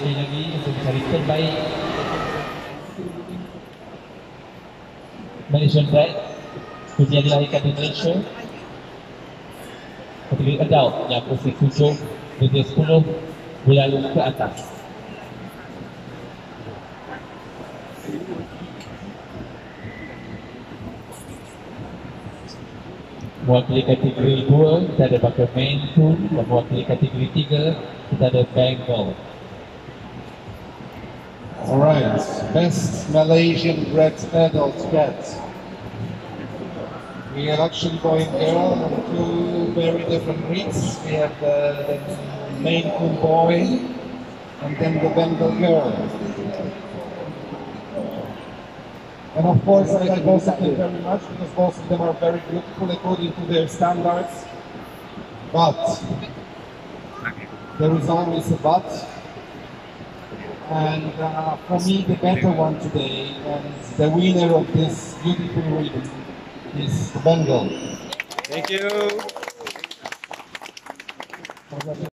sekali lagi untuk mencari terbaik. Malaysian Pride Seperti yang dilahirkan di Malaysia Kategori adult yang usia 7 hingga 10 bulan ke atas. Mewakili kategori 2 kita ada bakal main tool. Dan mewakili kategori 3 kita ada Bengal Alright, best Malaysian bred adult cat. We are actually going there on two very different breeds. We have the, the Coon boy and then the Bengal girl. And of course, I like both of them very much because both of them are very beautiful according to their standards. But there is always a but. And uh, for me, the better one today, and the winner of this beautiful ribbon is Bengal. Thank you.